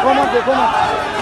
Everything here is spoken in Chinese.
别慌忙，别慌。